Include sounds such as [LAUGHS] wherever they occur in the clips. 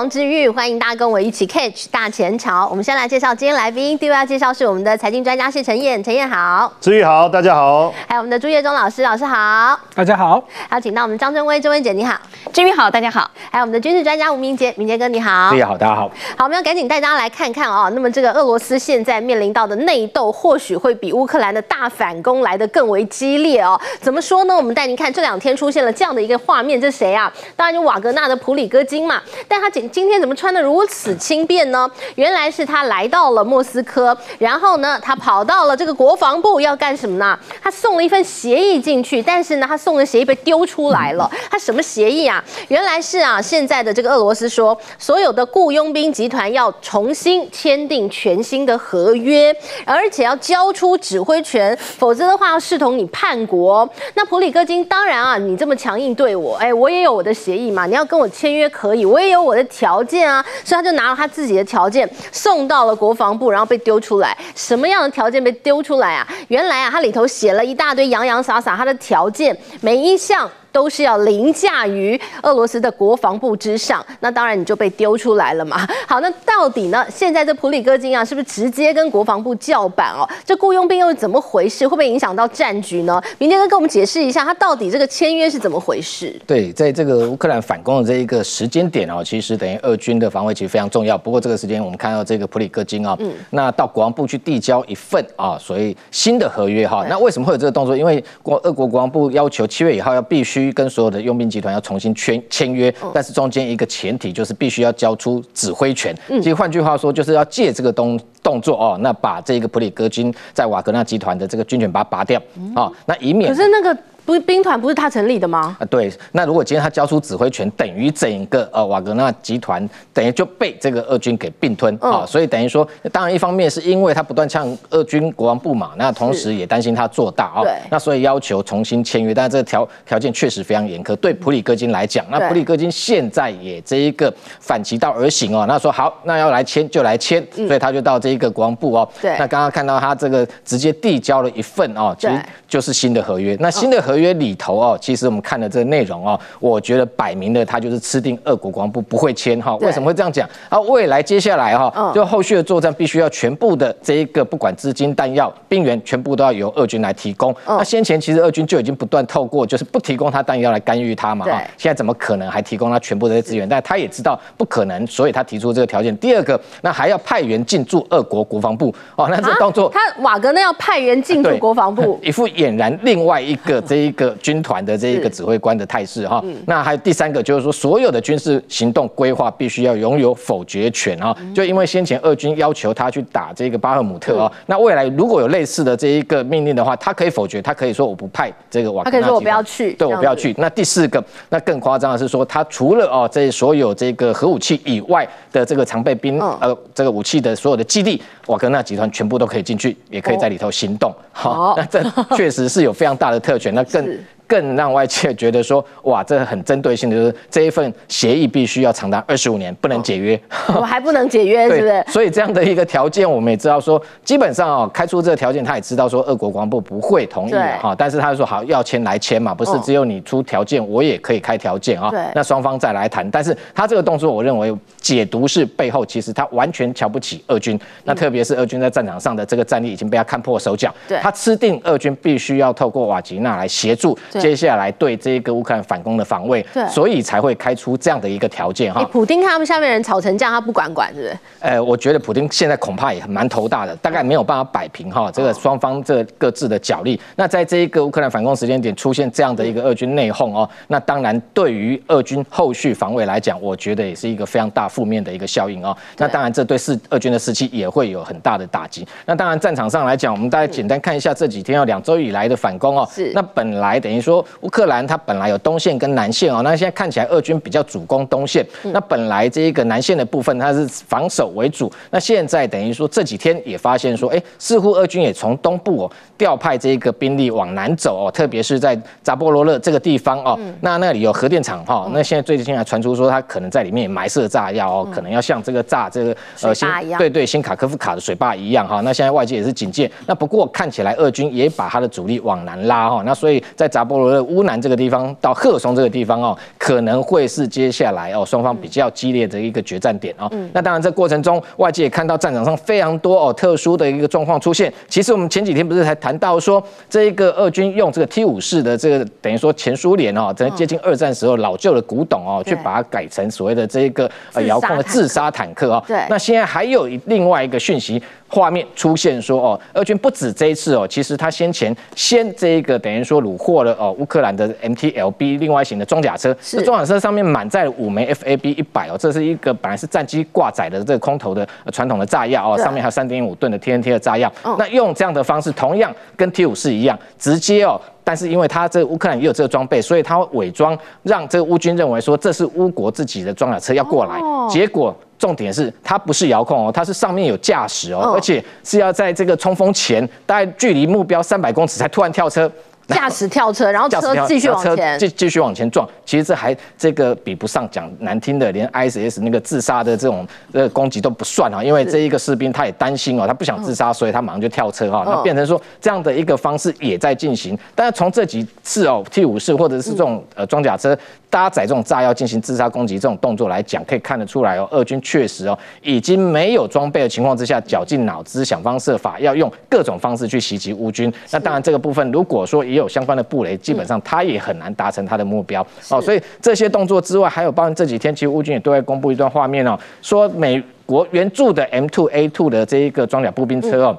王之玉，欢迎大家跟我一起 catch 大前朝。我们先来介绍今天来宾，第一位要介绍是我们的财经专家谢陈燕，陈燕好。之玉好，大家好。还有我们的朱业忠老师，老师好。大家好。还有请到我们张真威，真威姐你好。之玉好，大家好。还有我们的军事专家吴明杰，明杰哥你好。大家好，大家好。好，我们要赶紧带大家来看看哦。那么这个俄罗斯现在面临到的内斗，或许会比乌克兰的大反攻来的更为激烈哦。怎么说呢？我们带您看这两天出现了这样的一个画面，这是谁啊？当然就瓦格纳的普里戈金嘛。但他今今天怎么穿的如此轻便呢？原来是他来到了莫斯科，然后呢，他跑到了这个国防部要干什么呢？他送了一份协议进去，但是呢，他送的协议被丢出来了。他什么协议啊？原来是啊，现在的这个俄罗斯说，所有的雇佣兵集团要重新签订全新的合约，而且要交出指挥权，否则的话要视同你叛国。那普里戈金当然啊，你这么强硬对我，哎，我也有我的协议嘛，你要跟我签约可以，我也有我的条件啊，所以他就拿了他自己的条件送到了国防部，然后被丢出来。什么样的条件被丢出来啊？原来啊，它里头写了一大堆洋洋洒洒，它的条件每一项。都是要凌驾于俄罗斯的国防部之上，那当然你就被丢出来了嘛。[LAUGHS] 好，那到底呢？现在这普里戈金啊，是不是直接跟国防部叫板哦？这雇佣兵又是怎么回事？会不会影响到战局呢？明天哥跟我们解释一下，他到底这个签约是怎么回事？对，在这个乌克兰反攻的这一个时间点哦，其实等于俄军的防卫其实非常重要。不过这个时间我们看到这个普里戈金啊，嗯，那到国防部去递交一份啊，所以新的合约哈。那为什么会有这个动作？因为国俄国国防部要求七月以后要必须跟所有的佣兵集团要重新签签约，但是中间一个前提就是必须要交出指挥权。其实换句话说，就是要借这个动动作哦，那把这个普里戈金在瓦格纳集团的这个军权把它拔掉啊，那以免。可是那个。不是兵团不是他成立的吗？啊，对。那如果今天他交出指挥权，等于整个呃瓦格纳集团等于就被这个俄军给并吞啊。所以等于说，当然一方面是因为他不断向俄军国防部嘛，那同时也担心他做大啊。那所以要求重新签约，但是这个条条件确实非常严苛。对普里戈金来讲，那普里戈金现在也这一个反其道而行哦。那说好，那要来签就来签，所以他就到这一个国防部哦。对。那刚刚看到他这个直接递交了一份哦，其实就是新的合约。那新的合约。里头哦，其实我们看的这个内容哦，我觉得摆明了他就是吃定俄国国防部不会签哈。为什么会这样讲啊？未来接下来哈，就后续的作战必须要全部的这一个不管资金弹药兵员全部都要由俄军来提供。那先前其实俄军就已经不断透过就是不提供他弹药来干预他嘛。哈，现在怎么可能还提供他全部的资源？但他也知道不可能，所以他提出这个条件。第二个，那还要派员进驻俄国国防部哦。那这动作，他瓦格纳要派员进驻国防部，[LAUGHS] 一副俨然另外一个这一。个军团的这一个指挥官的态势哈，那还有第三个就是说，所有的军事行动规划必须要拥有否决权哈，就因为先前俄军要求他去打这个巴赫姆特啊，那未来如果有类似的这一个命令的话，他可以否决，他可以说我不派这个瓦，他可以说我不要去，对我不要去。那第四个，那更夸张的是说，他除了哦这所有这个核武器以外的这个常备兵呃这个武器的所有的基地，瓦格纳集团全部都可以进去，也可以在里头行动。好，那这确实是有非常大的特权。那更 [LAUGHS] 是。更让外界觉得说，[LAUGHS] 哇，这很针对性的，就是这一份协议必须要长达二十五年，不能解约。我还不能解约，[LAUGHS] 是不是？所以这样的一个条件，我们也知道说，基本上哦，开出这个条件，他也知道说，俄国国防部不会同意的哈。但是他说好要签来签嘛，不是只有你出条件，我也可以开条件啊。那双方再来谈。但是他这个动作，我认为解读是背后其实他完全瞧不起俄军。那特别是俄军在战场上的这个战力已经被他看破手脚。他吃定俄军必须要透过瓦吉纳来协助。接下来对这个乌克兰反攻的防卫，对，所以才会开出这样的一个条件哈。普丁他们下面人吵成这样，他不管管是不是？呃，我觉得普丁现在恐怕也蛮头大的，大概没有办法摆平哈这个双方这各自的角力。那在这一个乌克兰反攻时间点出现这样的一个俄军内讧哦，那当然对于俄军后续防卫来讲，我觉得也是一个非常大负面的一个效应哦。那当然这对士俄军的士气也会有很大的打击。那当然战场上来讲，我们大家简单看一下这几天要两周以来的反攻哦，是那本来等于说。乌克兰它本来有东线跟南线哦，那现在看起来俄军比较主攻东线。那本来这一个南线的部分它是防守为主，那现在等于说这几天也发现说，哎，似乎俄军也从东部哦调派这个兵力往南走哦，特别是在扎波罗热这个地方哦，那那里有核电厂哈，那现在最近还传出说他可能在里面埋设炸药哦，可能要像这个炸这个呃新对对新卡科夫卡的水坝一样哈，那现在外界也是警戒。那不过看起来俄军也把他的主力往南拉哈，那所以在扎波乌南这个地方到赫松这个地方哦，可能会是接下来哦双方比较激烈的一个决战点哦。那当然，这过程中外界也看到战场上非常多哦特殊的一个状况出现。其实我们前几天不是才谈到说，这一个俄军用这个 T 五式的这个等于说前苏联哦，在接近二战时候老旧的古董哦，去把它改成所谓的这一个呃遥控的自杀坦克哦。对。那现在还有另外一个讯息。画面出现说哦，俄军不止这一次哦，其实他先前先这一个等于说虏获了哦乌克兰的 MTLB 另外型的装甲车，这装甲车上面满载了五枚 FAB 一百哦，这是一个本来是战机挂载的这个空投的传统的炸药哦，上面还有三点五吨的 TNT 的炸药，那用这样的方式，同样跟 T 五四一样，直接哦。但是因为他这乌克兰也有这个装备，所以他伪装让这个乌军认为说这是乌国自己的装甲车要过来，结果重点是它不是遥控哦，它是上面有驾驶哦，而且是要在这个冲锋前大概距离目标三百公尺才突然跳车。驾驶跳车，然后车继续往前，继继续往前撞。其实这还这个比不上讲难听的，连 ISS 那个自杀的这种呃攻击都不算啊。因为这一个士兵他也担心哦，他不想自杀，所以他马上就跳车哈。那变成说这样的一个方式也在进行。但是从这几次哦 T 五式或者是这种呃装甲车搭载这种炸药进行自杀攻击这种动作来讲，可以看得出来哦，俄军确实哦已经没有装备的情况之下，绞尽脑汁想方设法要用各种方式去袭击乌军。那当然这个部分如果说也有相关的布雷，基本上他也很难达成他的目标哦。所以这些动作之外，还有包括这几天，其实乌军也对外公布一段画面哦，说美国援助的 M2A2 的这一个装甲步兵车哦。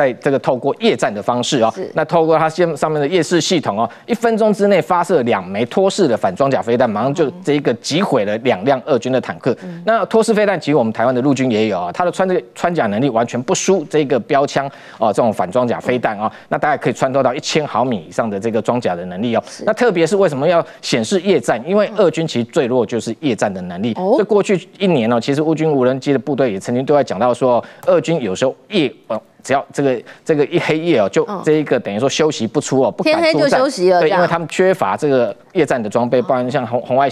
在这个透过夜战的方式哦，那透过它线上面的夜视系统哦，一分钟之内发射两枚托式的反装甲飞弹，马上就这一个击毁了两辆俄军的坦克。那托式飞弹其实我们台湾的陆军也有啊，它的穿这个穿甲能力完全不输这个标枪哦，这种反装甲飞弹啊，那大概可以穿透到一千毫米以上的这个装甲的能力哦。那特别是为什么要显示夜战？因为俄军其实最弱就是夜战的能力。这过去一年呢，其实乌军无人机的部队也曾经对外讲到说，俄军有时候夜呃。只要这个这个一黑夜哦，就这一个等于说休息不出哦，不敢出战。天黑就休息了，对，因为他们缺乏这个夜战的装备，包含像红红外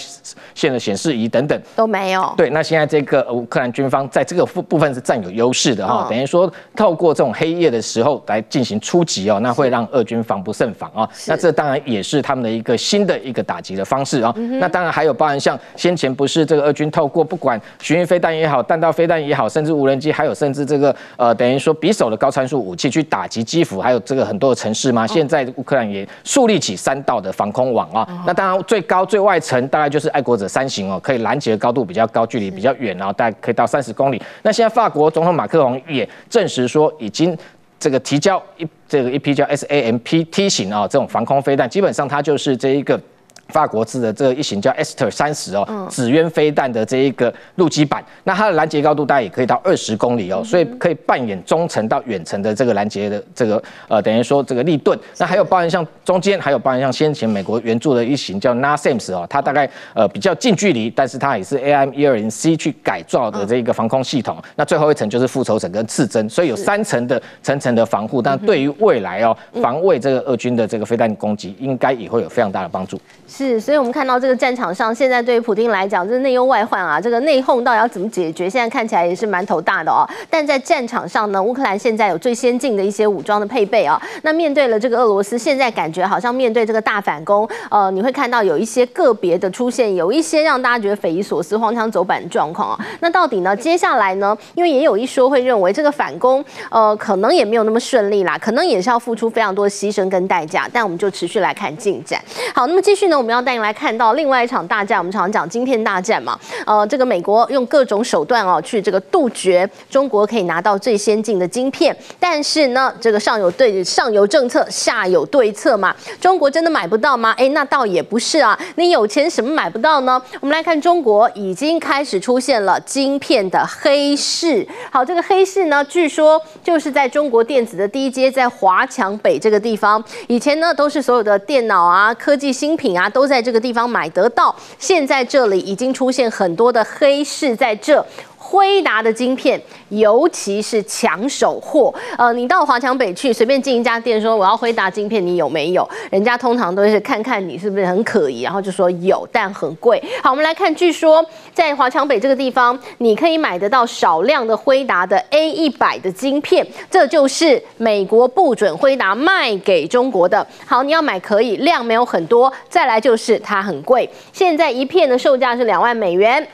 线的显示仪等等都没有。对，那现在这个乌克兰军方在这个部部分是占有优势的哈，等于说透过这种黑夜的时候来进行出击哦，那会让俄军防不胜防啊。那这当然也是他们的一个新的一个打击的方式啊。那当然还有包含像先前不是这个俄军透过不管巡弋飞弹也好，弹道飞弹也好，甚至无人机，还有甚至这个呃等于说匕首的。高参数武器去打击基辅，还有这个很多的城市吗？现在乌克兰也树立起三道的防空网啊。那当然，最高最外层大概就是爱国者三型哦，可以拦截的高度比较高，距离比较远，然后大概可以到三十公里。那现在法国总统马克龙也证实说，已经这个提交一这个一批叫 SAMP T 型啊这种防空飞弹，基本上它就是这一个。法国制的这个一型叫 Esther 三十哦，紫渊飞弹的这一个陆基版，那它的拦截高度大概也可以到二十公里哦，所以可以扮演中程到远程的这个拦截的这个呃，等于说这个立盾。那还有包含像中间，还有包含像先前美国援助的一型叫 NASAMS 哦，它大概呃比较近距离，但是它也是 AIM 一二零 C 去改造的这个防空系统。那最后一层就是复仇者跟刺针，所以有三层的层层的防护。但对于未来哦，防卫这个俄军的这个飞弹攻击，应该也会有非常大的帮助。是，所以我们看到这个战场上，现在对于普京来讲，这是内忧外患啊。这个内讧到底要怎么解决？现在看起来也是蛮头大的哦。但在战场上呢，乌克兰现在有最先进的一些武装的配备啊。那面对了这个俄罗斯，现在感觉好像面对这个大反攻，呃，你会看到有一些个别的出现，有一些让大家觉得匪夷所思、荒腔走板的状况啊。那到底呢？接下来呢？因为也有一说会认为这个反攻，呃，可能也没有那么顺利啦，可能也是要付出非常多的牺牲跟代价。但我们就持续来看进展。好，那么继续呢？我们。我们要带你来看到另外一场大战，我们常常讲晶片大战嘛，呃，这个美国用各种手段哦，去这个杜绝中国可以拿到最先进的晶片，但是呢，这个上有对上有政策，下有对策嘛，中国真的买不到吗？哎，那倒也不是啊，你有钱什么买不到呢？我们来看中国已经开始出现了晶片的黑市，好，这个黑市呢，据说就是在中国电子的第一街，在华强北这个地方，以前呢都是所有的电脑啊、科技新品啊。都在这个地方买得到，现在这里已经出现很多的黑市，在这。辉达的晶片，尤其是抢手货。呃，你到华强北去，随便进一家店说我要辉达晶片，你有没有？人家通常都是看看你是不是很可疑，然后就说有，但很贵。好，我们来看，据说在华强北这个地方，你可以买得到少量的辉达的 A 一百的晶片，这就是美国不准辉达卖给中国的。好，你要买可以，量没有很多。再来就是它很贵，现在一片的售价是两万美元。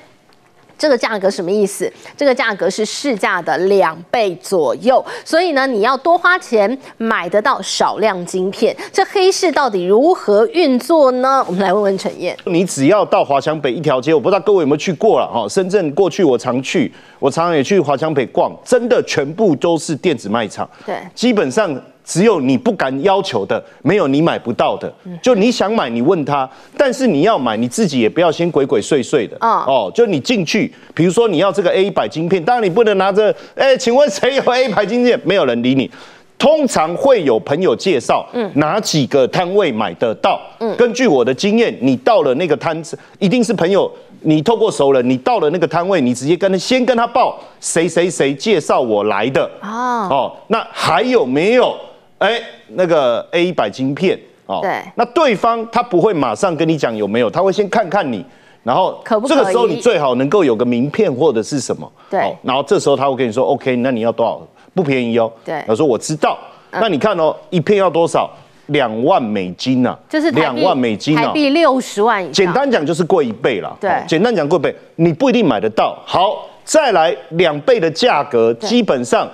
这个价格什么意思？这个价格是市价的两倍左右，所以呢，你要多花钱买得到少量晶片。这黑市到底如何运作呢？我们来问问陈燕。你只要到华强北一条街，我不知道各位有没有去过了哈。深圳过去我常去，我常常也去华强北逛，真的全部都是电子卖场。对，基本上。只有你不敢要求的，没有你买不到的。就你想买，你问他，但是你要买，你自己也不要先鬼鬼祟祟的。哦，就你进去，比如说你要这个 A 一百晶片，当然你不能拿着，[LAUGHS] 哎，请问谁有 A 一百晶片？没有人理你。通常会有朋友介绍，嗯哪几个摊位买得到？嗯根据我的经验，你到了那个摊子，一定是朋友。你透过熟人，你到了那个摊位，你直接跟他先跟他报谁谁谁介绍我来的。哦哦，那还有没有？哎，那个 A 一百晶片哦，对，那对方他不会马上跟你讲有没有，他会先看看你，然后可不这个时候你最好能够有个名片或者是什么，对，然后这时候他会跟你说 OK，那你要多少？不便宜哦，对，他说我知道，那你看哦，一片要多少？两万美金呐，就是两万美金啊，台币六十万以简单讲就是贵一倍了，对，简单讲贵一倍，你不一定买得到。好，再来两倍的价格，基本上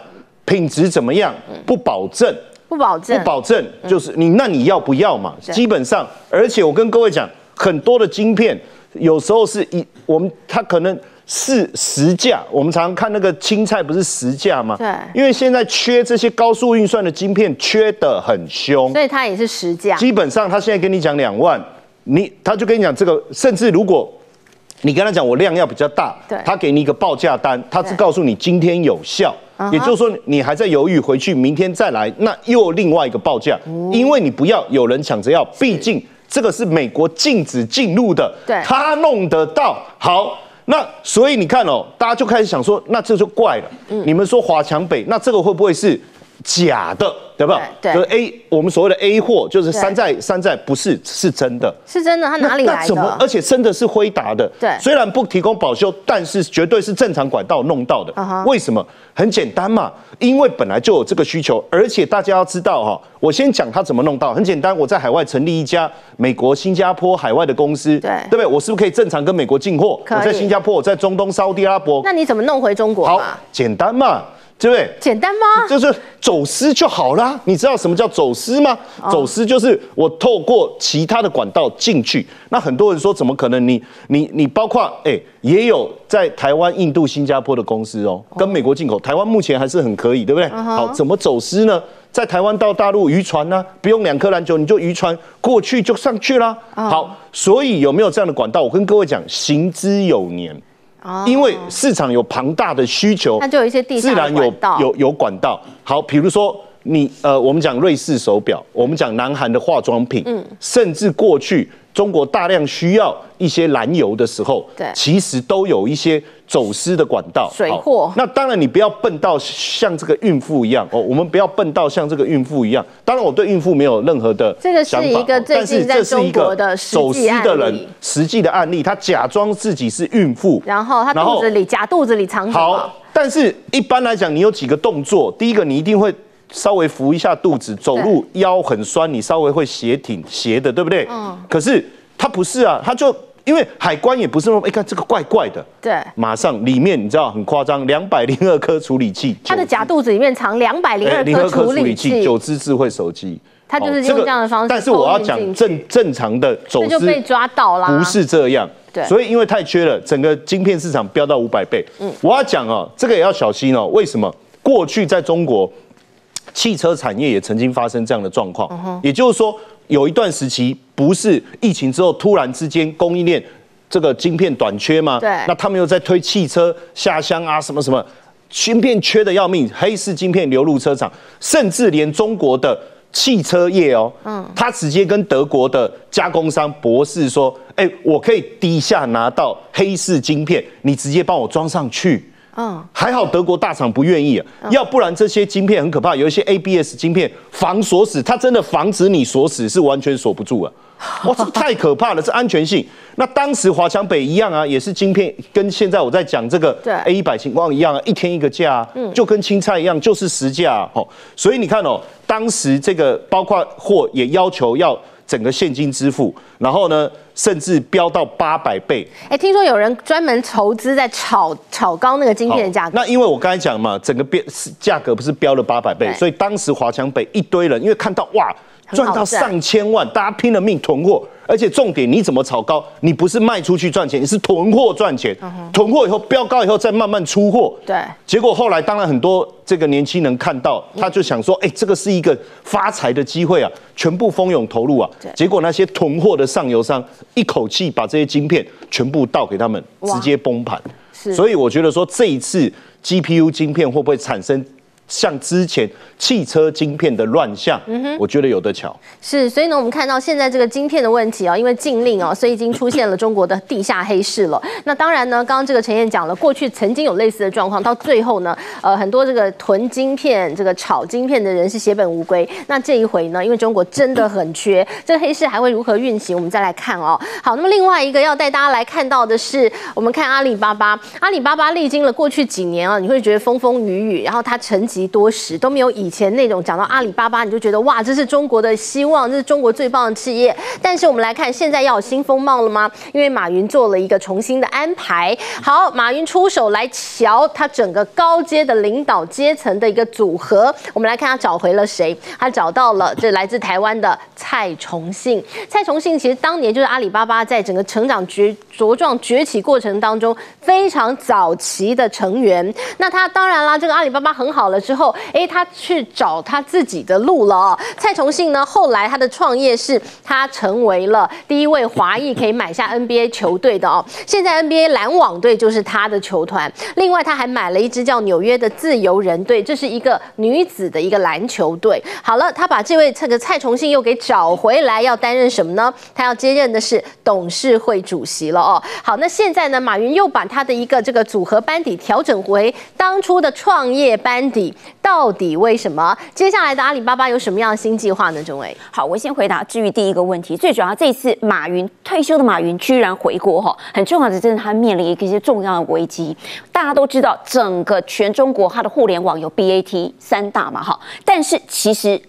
品质怎么样？不保证。不保证，不保证，就是你那你要不要嘛？基本上，而且我跟各位讲，很多的晶片有时候是一我们它可能是实价，我们常常看那个青菜不是实价吗？对，因为现在缺这些高速运算的晶片，缺的很凶，所以它也是实价。基本上，他现在跟你讲两万，你他就跟你讲这个，甚至如果你跟他讲我量要比较大，对，他给你一个报价单，他是告诉你今天有效。也就是说，你还在犹豫回去，明天再来，那又另外一个报价，因为你不要有人抢着要，毕竟这个是美国禁止进入的，对，他弄得到。好，那所以你看哦，大家就开始想说，那这就怪了。你们说华强北，那这个会不会是？假的，对不对？就是 A，我们所谓的 A 货，就是山寨，山寨不是是真的，是真的，它哪里来的？而且真的是辉达的，对。虽然不提供保修，但是绝对是正常管道弄到的。为什么？很简单嘛，因为本来就有这个需求，而且大家要知道哈，我先讲它怎么弄到。很简单，我在海外成立一家美国、新加坡海外的公司，对，对不对？我是不是可以正常跟美国进货？我在新加坡，我在中东、沙特阿拉伯。那你怎么弄回中国？好，简单嘛。对不对？简单吗？就是走私就好啦。你知道什么叫走私吗？走私就是我透过其他的管道进去。那很多人说，怎么可能？你你你，包括哎，也有在台湾、印度、新加坡的公司哦，跟美国进口。台湾目前还是很可以，对不对？好，怎么走私呢？在台湾到大陆渔船呢，不用两颗篮球，你就渔船过去就上去啦。好，所以有没有这样的管道？我跟各位讲，行之有年。因为市场有庞大的需求，那就有一些地自然有有有管道。好，比如说你呃，我们讲瑞士手表，我们讲南韩的化妆品，嗯，甚至过去。中国大量需要一些燃油的时候，对，其实都有一些走私的管道，水货。那当然你不要笨到像这个孕妇一样哦，我们不要笨到像这个孕妇一样。当然我对孕妇没有任何的这个是一个最近在中国的走私的人实际的案例，他假装自己是孕妇，然后他肚子里假肚子里藏什么？好，但是一般来讲，你有几个动作？第一个，你一定会。稍微扶一下肚子，走路腰很酸，你稍微会斜挺斜的，对不对？嗯。可是他不是啊，他就因为海关也不是说，哎，看这个怪怪的。对。马上里面你知道很夸张，两百零二颗处理器。他的假肚子里面藏两百零二颗处理器，九支智慧手机。他就是用这样的方式。但是我要讲正正常的走私就被抓到了，不是这样。对。所以因为太缺了，整个晶片市场飙到五百倍。嗯。我要讲哦，这个也要小心哦。为什么？过去在中国。汽车产业也曾经发生这样的状况，也就是说，有一段时期不是疫情之后突然之间供应链这个晶片短缺吗？对，那他们又在推汽车下乡啊，什么什么，芯片缺的要命，黑市晶片流入车厂，甚至连中国的汽车业哦，嗯，他直接跟德国的加工商博士说，哎，我可以低下拿到黑市晶片，你直接帮我装上去。嗯，还好德国大厂不愿意啊，要不然这些晶片很可怕，有一些 ABS 晶片防锁死，它真的防止你锁死是完全锁不住啊。[LAUGHS] 哇，这太可怕了，这安全性。那当时华强北一样啊，也是晶片，跟现在我在讲这个 A 一百情况一样啊，一天一个价，嗯，就跟青菜一样，就是实价哦。所以你看哦，当时这个包括货也要求要整个现金支付，然后呢，甚至飙到八百倍。哎，听说有人专门筹资在炒炒高那个晶片的价格。那因为我刚才讲嘛，整个变价格不是飙了八百倍，所以当时华强北一堆人因为看到哇。赚到上千万，大家拼了命囤货，而且重点你怎么炒高？你不是卖出去赚钱，你是囤货赚钱。囤货以后飙高以后再慢慢出货。对。结果后来当然很多这个年轻人看到，他就想说：“哎，这个是一个发财的机会啊！”全部蜂拥投入啊。结果那些囤货的上游商一口气把这些晶片全部倒给他们，直接崩盘。所以我觉得说这一次 GPU 晶片会不会产生？像之前汽车晶片的乱象，嗯哼我觉得有的巧。是，所以呢，我们看到现在这个晶片的问题啊，因为禁令哦，所以已经出现了中国的地下黑市了。那当然呢，刚刚这个陈燕讲了，过去曾经有类似的状况，到最后呢，呃，很多这个囤晶片、这个炒晶片的人是血本无归。那这一回呢，因为中国真的很缺，[LAUGHS] 这个黑市还会如何运行？我们再来看哦。好，那么另外一个要带大家来看到的是，我们看阿里巴巴。阿里巴巴历经了过去几年啊，你会觉得风风雨雨，然后它沉寂。多时都没有以前那种讲到阿里巴巴，你就觉得哇，这是中国的希望，这是中国最棒的企业。但是我们来看，现在要有新风貌了吗？因为马云做了一个重新的安排。好，马云出手来瞧他整个高阶的领导阶层的一个组合。我们来看他找回了谁？他找到了这来自台湾的蔡崇信。蔡崇信其实当年就是阿里巴巴在整个成长崛茁壮崛起过程当中非常早期的成员。那他当然啦，这个阿里巴巴很好了。之后，哎，他去找他自己的路了哦。蔡崇信呢，后来他的创业是，他成为了第一位华裔可以买下 NBA 球队的哦。现在 NBA 篮网队就是他的球团。另外，他还买了一支叫纽约的自由人队，这是一个女子的一个篮球队。好了，他把这位这个蔡崇信又给找回来，要担任什么呢？他要接任的是董事会主席了哦。好，那现在呢，马云又把他的一个这个组合班底调整回当初的创业班底。到底为什么？接下来的阿里巴巴有什么样的新计划呢？钟伟，好，我先回答至于第一个问题。最主要，这次马云退休的马云居然回国哈，很重要的，真的他面临一些重要的危机。大家都知道，整个全中国它的互联网有 BAT 三大嘛哈，但是其实。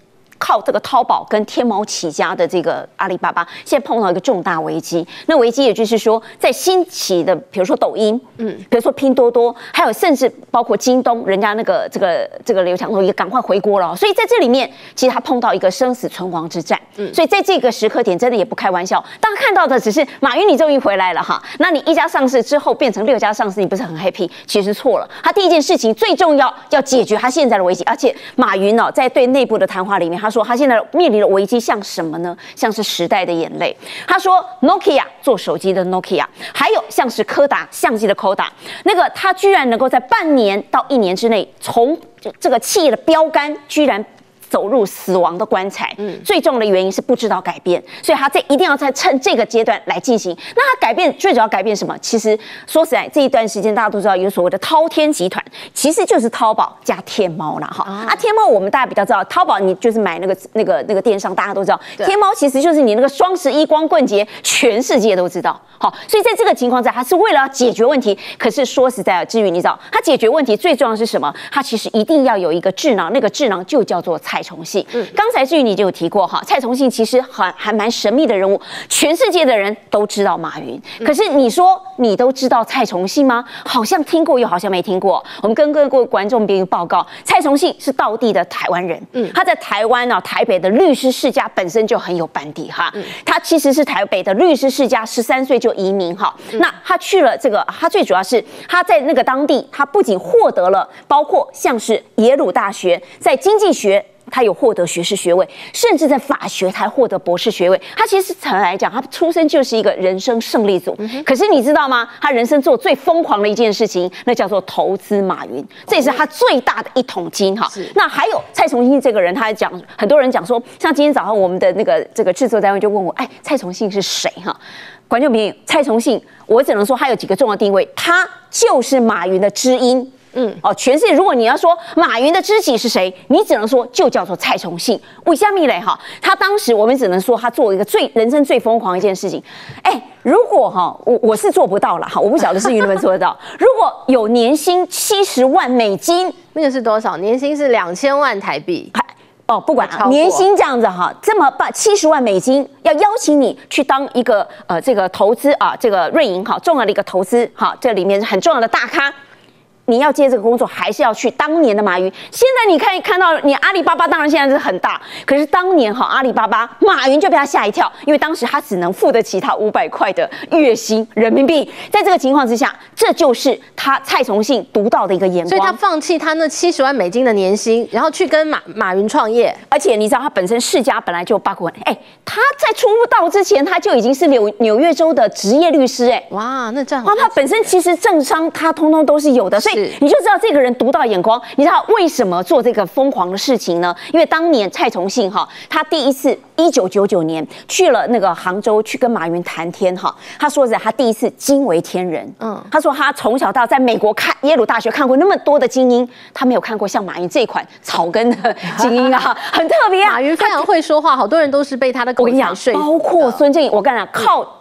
靠这个淘宝跟天猫起家的这个阿里巴巴，现在碰到一个重大危机。那危机也就是说，在新起的，比如说抖音，嗯，比如说拼多多，还有甚至包括京东，人家那个这个这个刘强东也赶快回国了。所以在这里面，其实他碰到一个生死存亡之战。嗯，所以在这个时刻点，真的也不开玩笑。大家看到的只是马云，你终于回来了哈。那你一家上市之后变成六家上市，你不是很 happy？其实错了。他第一件事情最重要要解决他现在的危机，而且马云呢，在对内部的谈话里面，他。说他现在面临的危机像什么呢？像是时代的眼泪。他说，Nokia 做手机的 Nokia，还有像是柯达相机的柯达，那个他居然能够在半年到一年之内，从这个企业的标杆居然。走入死亡的棺材，嗯，最重要的原因是不知道改变，所以他这一定要在趁这个阶段来进行。那他改变最主要改变什么？其实说实在，这一段时间大家都知道有所谓的滔天集团，其实就是淘宝加天猫了哈。啊，天猫我们大家比较知道，淘宝你就是买那个那个那个电商，大家都知道。天猫其实就是你那个双十一光棍节，全世界都知道。好，所以在这个情况下，他是为了要解决问题。可是说实在的，至于你知道，他解决问题最重要是什么？他其实一定要有一个智囊，那个智囊就叫做蔡。蔡崇信，嗯，刚才至于你就有提过哈，蔡崇信其实还还蛮神秘的人物，全世界的人都知道马云，可是你说你都知道蔡崇信吗？好像听过又好像没听过。我们跟各位观众朋友报告，蔡崇信是道地的台湾人，嗯，他在台湾啊台北的律师世家本身就很有班底哈，他其实是台北的律师世家，十三岁就移民哈，那他去了这个，他最主要是他在那个当地，他不仅获得了包括像是耶鲁大学在经济学。他有获得学士学位，甚至在法学他获得博士学位。他其实坦白来讲，他出生就是一个人生胜利组。可是你知道吗？他人生做最疯狂的一件事情，那叫做投资马云，这也是他最大的一桶金哈。那还有蔡崇信这个人，他讲很多人讲说，像今天早上我们的那个这个制作单位就问我，哎，蔡崇信是谁哈？观众朋友，蔡崇信，我只能说他有几个重要定位，他就是马云的知音。嗯，哦，全世界如果你要说马云的知己是谁，你只能说就叫做蔡崇信。为什么嘞？哈，他当时我们只能说他做了一个最人生最疯狂一件事情。哎，如果哈我我是做不到了哈，我不晓得是你能不能做得到。[LAUGHS] 如果有年薪七十万美金，那个是多少？年薪是两千万台币。哦，不管年薪这样子哈，这么把七十万美金要邀请你去当一个呃这个投资啊，这个瑞银哈重要的一个投资哈，这里面很重要的大咖。你要接这个工作，还是要去当年的马云？现在你可以看到，你阿里巴巴当然现在是很大，可是当年哈阿里巴巴马云就被他吓一跳，因为当时他只能付得起他五百块的月薪人民币。在这个情况之下，这就是他蔡崇信独到的一个眼光，所以他放弃他那七十万美金的年薪，然后去跟马马云创业。而且你知道他本身世家本来就八股文，哎，他在出道之前他就已经是纽纽约州的职业律师，哎，哇，那这样，哇，他本身其实政商他通通都是有的，所以。你就知道这个人独到眼光。你知道为什么做这个疯狂的事情呢？因为当年蔡崇信哈，他第一次一九九九年去了那个杭州去跟马云谈天哈，他说着他第一次惊为天人。嗯，他说他从小到在美国看耶鲁大学看过那么多的精英，他没有看过像马云这款草根的精英啊，[LAUGHS] 很特别啊。马云非常会说话，好多人都是被他的口才说包括孙正义。我跟你讲，靠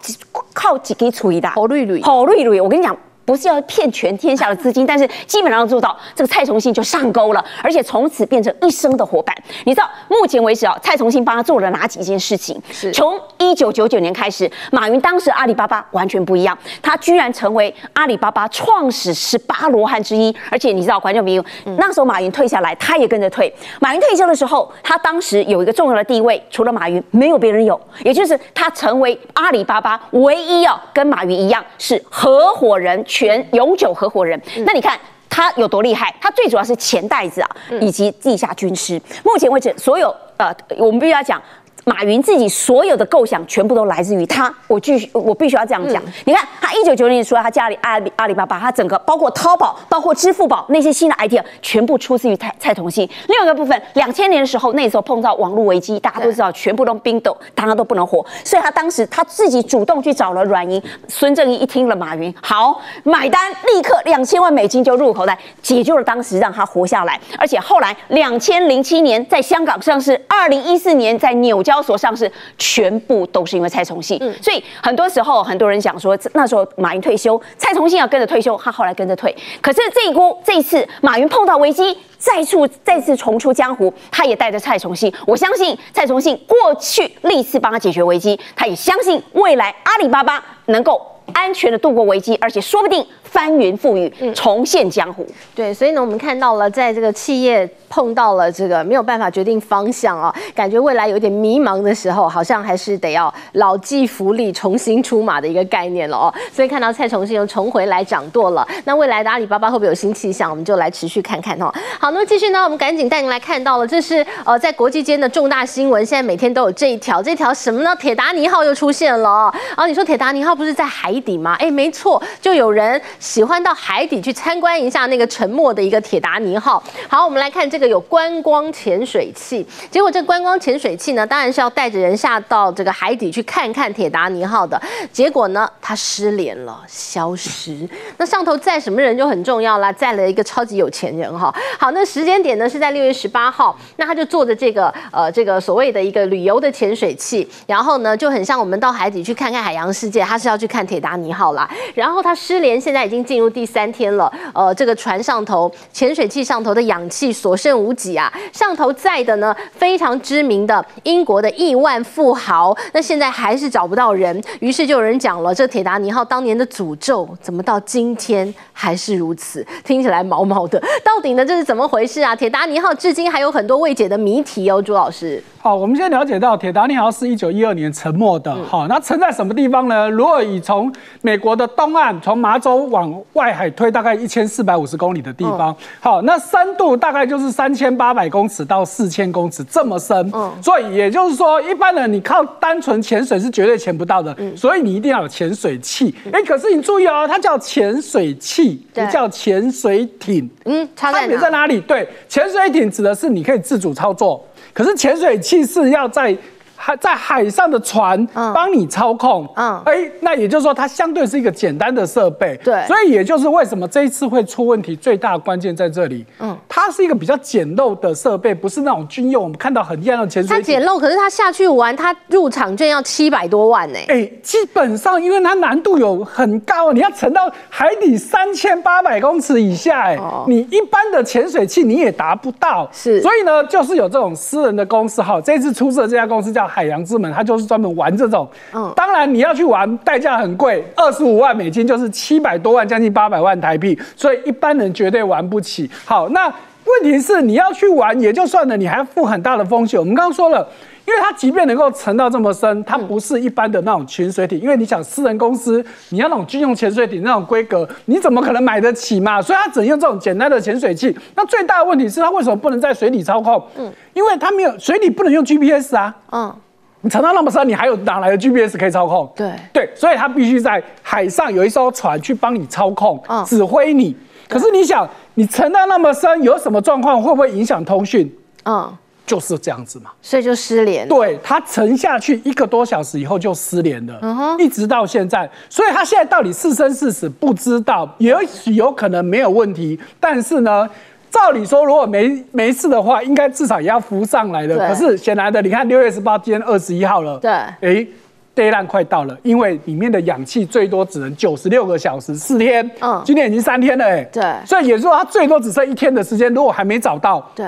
靠几个锤的，好绿绿，好绿绿。我跟你讲。不是要骗全天下的资金，[LAUGHS] 但是基本上做到这个蔡崇信就上钩了，而且从此变成一生的伙伴。你知道目前为止啊，蔡崇信帮他做了哪几件事情？是从一九九九年开始，马云当时阿里巴巴完全不一样，他居然成为阿里巴巴创始十八罗汉之一。而且你知道观众朋友，那时候马云退下来，他也跟着退。马云退休的时候，他当时有一个重要的地位，除了马云，没有别人有，也就是他成为阿里巴巴唯一要跟马云一样是合伙人。全永久合伙人，那你看他有多厉害？他最主要是钱袋子啊，以及地下军师。目前为止，所有呃，我们必须要讲。马云自己所有的构想全部都来自于他，我继续，我必须要这样讲。你看，他一九九零年出来，他家里阿里阿里巴巴，他整个包括淘宝、包括支付宝那些新的 idea，全部出自于蔡蔡崇信。另外一个部分，两千年的时候，那时候碰到网络危机，大家都知道，全部都冰冻，大家都不能活，所以他当时他自己主动去找了软银。孙正义一听了马云好买单，立刻两千万美金就入口袋，解救了当时让他活下来。而且后来两千零七年在香港上市，二零一四年在纽交。交所上市全部都是因为蔡崇信，所以很多时候很多人讲说，那时候马云退休，蔡崇信要跟着退休，他后来跟着退。可是这一波这一次马云碰到危机，再出再次重出江湖，他也带着蔡崇信。我相信蔡崇信过去历次帮他解决危机，他也相信未来阿里巴巴能够安全的度过危机，而且说不定。翻云覆雨，重现江湖。对，所以呢，我们看到了，在这个企业碰到了这个没有办法决定方向啊，感觉未来有点迷茫的时候，好像还是得要老骥伏枥，重新出马的一个概念了哦。所以看到蔡崇信又重回来掌舵了，那未来的阿里巴巴会不会有新气象？我们就来持续看看哦。好，那么继续呢，我们赶紧带您来看到了，这是呃在国际间的重大新闻，现在每天都有这一条，这条什么呢？铁达尼号又出现了。然后你说铁达尼号不是在海底吗？哎，没错，就有人。喜欢到海底去参观一下那个沉没的一个铁达尼号。好，我们来看这个有观光潜水器。结果这观光潜水器呢，当然是要带着人下到这个海底去看看铁达尼号的。结果呢，它失联了，消失。那上头载什么人就很重要啦，载了一个超级有钱人哈。好，那时间点呢是在六月十八号。那他就坐着这个呃这个所谓的一个旅游的潜水器，然后呢就很像我们到海底去看看海洋世界，他是要去看铁达尼号啦。然后他失联，现在。已经进入第三天了，呃，这个船上头潜水器上头的氧气所剩无几啊，上头载的呢非常知名的英国的亿万富豪，那现在还是找不到人，于是就有人讲了，这铁达尼号当年的诅咒怎么到今天还是如此？听起来毛毛的，[LAUGHS] 到底呢这是怎么回事啊？铁达尼号至今还有很多未解的谜题哦，朱老师。好，我们先了解到铁达尼号是一九一二年沉没的，好，那沉在什么地方呢？如果以从美国的东岸从麻州往往外海推大概一千四百五十公里的地方。好，那深度大概就是三千八百公尺到四千公尺这么深。嗯，所以也就是说，一般人你靠单纯潜水是绝对潜不到的。嗯，所以你一定要有潜水器。哎，可是你注意哦，它叫潜水器，不叫潜水艇。嗯，差别在哪里？对，潜水艇指的是你可以自主操作，可是潜水器是要在。还在海上的船帮你操控，嗯，哎，那也就是说它相对是一个简单的设备，对，所以也就是为什么这一次会出问题，最大的关键在这里，嗯，它是一个比较简陋的设备，不是那种军用，我们看到很厉害的潜水。它简陋，可是它下去玩，它入场券要七百多万呢。哎，基本上因为它难度有很高，你要沉到海底三千八百公尺以下，哎，你一般的潜水器你也达不到，是，所以呢，就是有这种私人的公司，哈，这次出事的这家公司叫。海洋之门，它就是专门玩这种。嗯，当然你要去玩，代价很贵，二十五万美金就是七百多万，将近八百万台币，所以一般人绝对玩不起。好，那问题是你要去玩也就算了，你还要负很大的风险。我们刚刚说了，因为它即便能够沉到这么深，它不是一般的那种潜水艇。因为你想，私人公司你要那种军用潜水艇那种规格，你怎么可能买得起嘛？所以它只能用这种简单的潜水器。那最大的问题是它为什么不能在水里操控？嗯，因为它没有水里不能用 GPS 啊。嗯。你沉到那么深，你还有哪来的 GPS 可以操控？对对，所以它必须在海上有一艘船去帮你操控、指挥你。可是你想，你沉到那么深，有什么状况会不会影响通讯？嗯，就是这样子嘛。所以就失联。对，他沉下去一个多小时以后就失联了，嗯哼，一直到现在。所以他现在到底是生是死不知道，也许有可能没有问题，但是呢？照理说，如果没没事的话，应该至少也要浮上来的。可是显然的，你看六月十八，今天二十一号了。对。哎，Daylight 快到了，因为里面的氧气最多只能九十六个小时，四天。嗯。今天已经三天了，哎。对。所以也就是说，它最多只剩一天的时间，如果还没找到。对。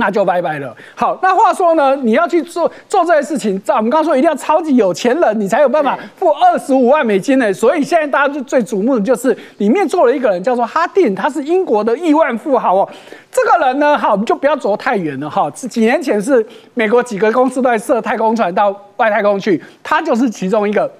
那就拜拜了。好，那话说呢，你要去做做这些事情，照我们刚刚说，一定要超级有钱人，你才有办法付二十五万美金呢。所以现在大家就最瞩目的就是里面坐了一个人，叫做哈定，他是英国的亿万富豪哦。这个人呢，好，我们就不要走太远了哈。几年前是美国几个公司都在设太空船到外太空去，他就是其中一个。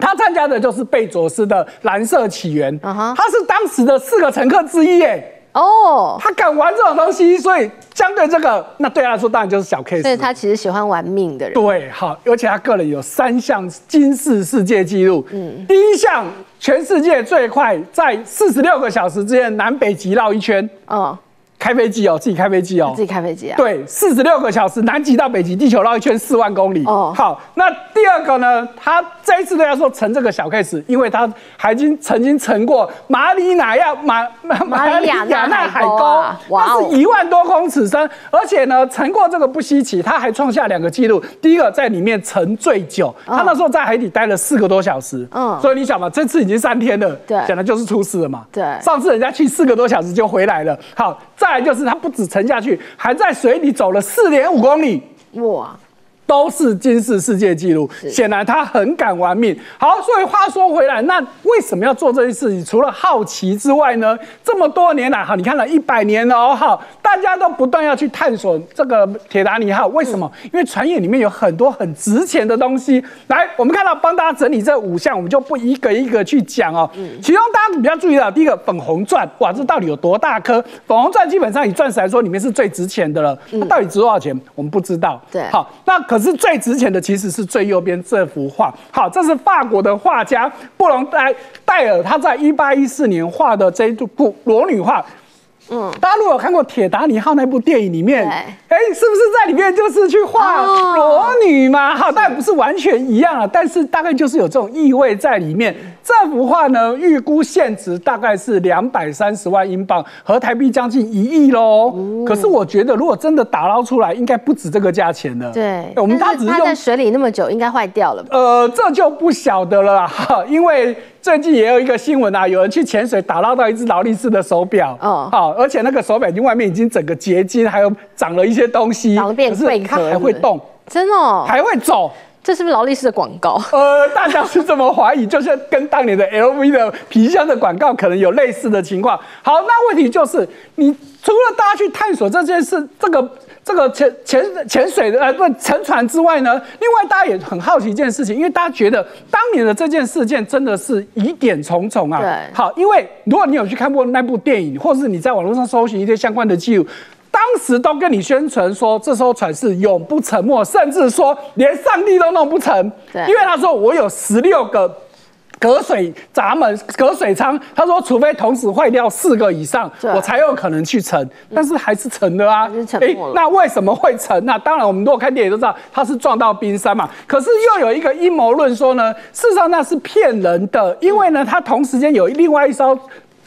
他参加的就是贝佐斯的蓝色起源，他是当时的四个乘客之一耶。哦，他敢玩这种东西，所以相对这个，那对他来说当然就是小 case。所以他其实喜欢玩命的人。对，好，而且他个人有三项金世世界纪录。嗯，第一项，全世界最快在四十六个小时之间南北极绕一圈。哦。开飞机哦，自己开飞机哦，自己开飞机啊？对，四十六个小时，南极到北极，地球绕一圈四万公里。哦，好，那第二个呢？他这一次都要说乘这个小 case，因为他还经曾经乘过马里亚亚马 [LAUGHS] 马里亚纳海沟，那是一万多公尺深，而且呢，乘过这个不稀奇，他还创下两个纪录。第一个在里面沉最久，他那时候在海底待了四个多小时。嗯，所以你想嘛，这次已经三天了，对，讲的就是出事了嘛。对，上次人家去四个多小时就回来了。好。再就是它不止沉下去，还在水里走了四点五公里，哇！都是金氏世界纪录，显然他很敢玩命。好，所以话说回来，那为什么要做这些事情？除了好奇之外呢？这么多年来，哈，你看了一百年了哦，哈，大家都不断要去探索这个铁达尼号，为什么？因为船页里面有很多很值钱的东西。来，我们看到帮大家整理这五项，我们就不一个一个去讲哦。其中大家比较注意到，第一个粉红钻，哇，这到底有多大颗？粉红钻基本上以钻石来说，里面是最值钱的了。它到底值多少钱？我们不知道。对，好，那可。可是最值钱的其实是最右边这幅画。好，这是法国的画家布隆戴戴尔，他在一八一四年画的这一部裸女画。嗯，大家如果有看过《铁达尼号》那部电影里面，哎，是不是在里面就是去画裸女嘛？好，当然不是完全一样啊，但是大概就是有这种意味在里面。这幅画呢，预估现值大概是两百三十万英镑，和台币将近一亿喽。可是我觉得，如果真的打捞出来，应该不止这个价钱了。对，我们它只是在水里那么久，应该坏掉了。呃，这就不晓得了 [LAUGHS] 哈，因为。最近也有一个新闻啊，有人去潜水打捞到一只劳力士的手表，哦，好，而且那个手表已经外面已经整个结晶，还有长了一些东西，可是它还会动，真的，还会走，这是不是劳力士的广告？呃，大家是这么怀疑，就是跟当年的 LV 的皮箱的广告可能有类似的情况。好，那问题就是，你除了大家去探索这件事，这个。这个潜潜潜水的呃不沉船之外呢，另外大家也很好奇一件事情，因为大家觉得当年的这件事件真的是疑点重重啊。对。好，因为如果你有去看过那部电影，或是你在网络上搜寻一些相关的记录，当时都跟你宣传说这艘船是永不沉没，甚至说连上帝都弄不成。对。因为他说我有十六个。隔水闸门、隔水舱，他说，除非同时坏掉四个以上，我才有可能去沉。但是还是沉的啊！哎，那为什么会沉？那当然，我们如果看电影都知道，它是撞到冰山嘛。可是又有一个阴谋论说呢，事实上那是骗人的，因为呢，它同时间有另外一艘。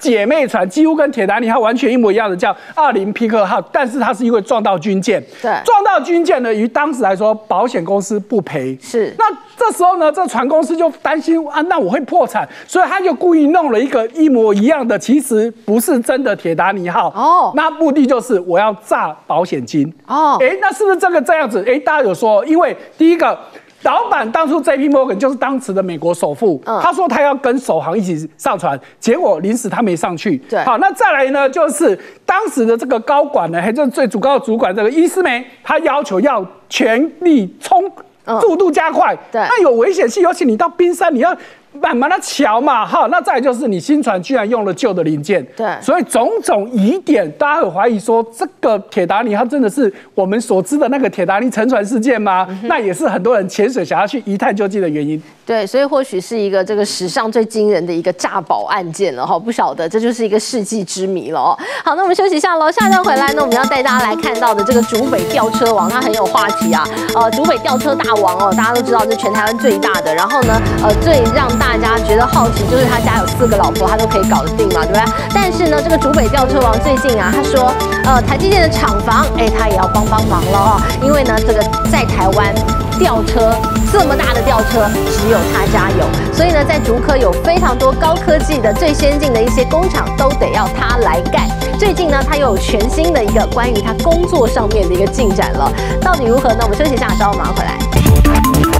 姐妹船几乎跟铁达尼号完全一模一样的，叫奥林匹克号，但是它是因为撞到军舰。对，撞到军舰呢，于当时来说，保险公司不赔。是。那这时候呢，这船公司就担心啊，那我会破产，所以他就故意弄了一个一模一样的，其实不是真的铁达尼号。哦。那目的就是我要诈保险金。哦。哎，那是不是这个这样子？哎，大家有说，因为第一个。老板当初 J P Morgan 就是当时的美国首富，他说他要跟首航一起上船，结果临时他没上去。对，好，那再来呢，就是当时的这个高管呢，还就是最主高的主管这个伊斯梅，他要求要全力冲，速度加快。对，那有危险性，尤其你到冰山，你要。慢慢的瞧嘛，哈，那再就是你新船居然用了旧的零件，对，所以种种疑点，大家很怀疑说这个铁达尼它真的是我们所知的那个铁达尼沉船事件吗？那也是很多人潜水想要去一探究竟的原因。对，所以或许是一个这个史上最惊人的一个诈保案件了哈，不晓得这就是一个世纪之谜了哦。好，那我们休息一下喽，下段回来呢，我们要带大家来看到的这个竹北吊车王，它很有话题啊。呃，竹北吊车大王哦，大家都知道这全台湾最大的，然后呢，呃，最让大家觉得好奇就是他家有四个老婆，他都可以搞得定嘛，对不对？但是呢，这个竹北吊车王最近啊，他说，呃，台积电的厂房，哎，他也要帮帮忙了哦，因为呢，这个在台湾吊车这么大的吊车只有他家有，所以呢，在竹科有非常多高科技的最先进的一些工厂都得要他来盖。最近呢，他又有全新的一个关于他工作上面的一个进展了，到底如何呢？我们休息一下，稍后马上回来。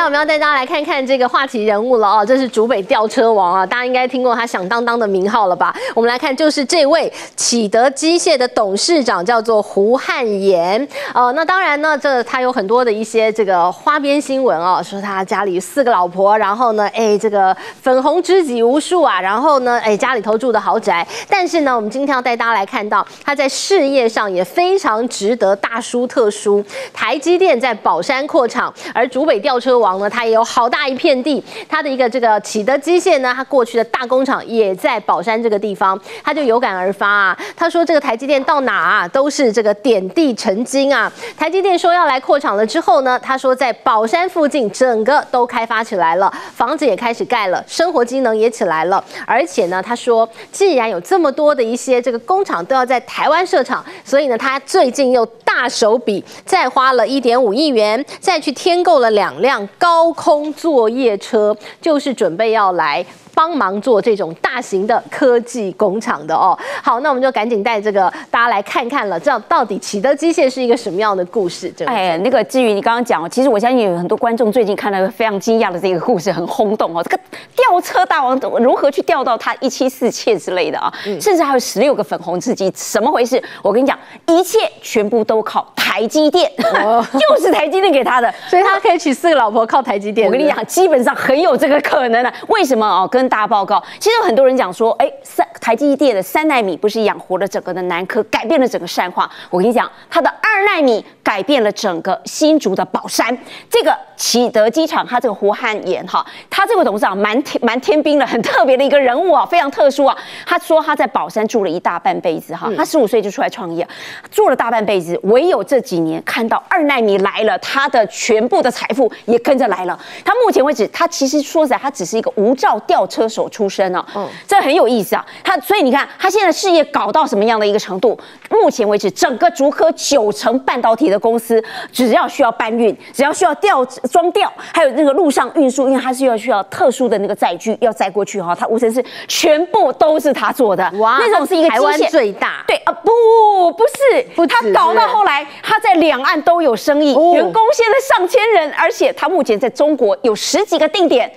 来，我们要带大家来看看这个话题人物了哦，这是竹北吊车王啊，大家应该听过他响当当的名号了吧？我们来看，就是这位启德机械的董事长叫做胡汉言，呃，那当然呢，这他有很多的一些这个花边新闻哦，说他家里四个老婆，然后呢，哎，这个粉红知己无数啊，然后呢，哎，家里头住的豪宅，但是呢，我们今天要带大家来看到他在事业上也非常值得大书特书，台积电在宝山扩厂，而竹北。吊车王呢，他也有好大一片地，他的一个这个启德机械呢，他过去的大工厂也在宝山这个地方，他就有感而发啊。他说这个台积电到哪啊，都是这个点地成金啊。台积电说要来扩厂了之后呢，他说在宝山附近整个都开发起来了，房子也开始盖了，生活机能也起来了。而且呢，他说既然有这么多的一些这个工厂都要在台湾设厂，所以呢，他最近又大手笔再花了一点五亿元，再去添购了两。辆高空作业车就是准备要来。帮忙做这种大型的科技工厂的哦，好，那我们就赶紧带这个大家来看看了，这样到底启德机械是一个什么样的故事？哎，那个至于你刚刚讲，其实我相信有很多观众最近看了非常惊讶的这个故事，很轰动哦。这个吊车大王如何去吊到他一妻四妾之类的啊？甚至还有十六个粉红刺激，怎么回事？我跟你讲，一切全部都靠台积电，[LAUGHS] 就是台积电给他的，所以他可以娶四个老婆靠台积电。我跟你讲，基本上很有这个可能的。为什么哦？跟大报告，其实有很多人讲说，哎，三台积电的三纳米不是养活了整个的南科，改变了整个善化。我跟你讲，它的二纳米改变了整个新竹的宝山。这个启德机场，他这个胡汉言哈，他这个董事长蛮天蛮天兵的，很特别的一个人物啊，非常特殊啊。他说他在宝山住了一大半辈子哈，他十五岁就出来创业，住了大半辈子，唯有这几年看到二纳米来了，他的全部的财富也跟着来了。他目前为止，他其实说实在，他只是一个无照吊车。手出身哦，嗯，这很有意思啊。他所以你看，他现在事业搞到什么样的一个程度？目前为止，整个竹科九成半导体的公司，只要需要搬运，只要需要吊装吊，还有那个路上运输，因为它是要需要特殊的那个载具要载过去哈，它无尘室全部都是他做的。哇，那种是一个台湾最大。对啊，不不是，他搞到后来，他在两岸都有生意，员工现在上千人，而且他目前在中国有十几个定点。